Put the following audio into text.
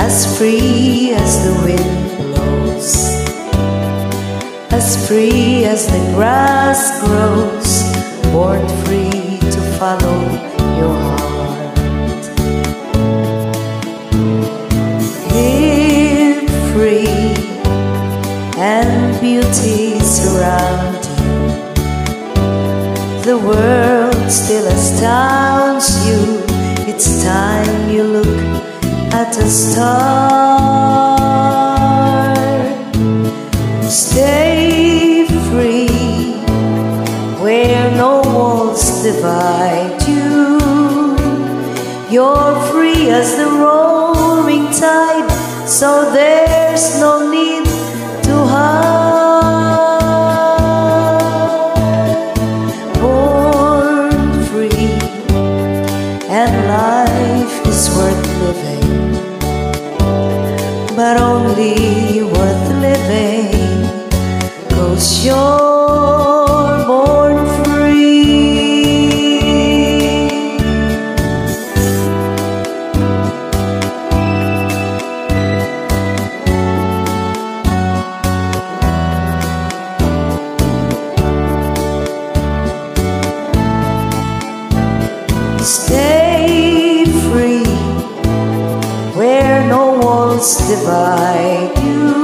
as free as the wind blows, as free as the grass grows, born free to follow your heart. Live free and beauty surround you. The world still astounds you. It's time at a start. Stay free where no walls divide you. You're free as the roaring tide, so there's no need to hide. Born free, and life is worth living only worth living cause you're born free. Stay walls divide you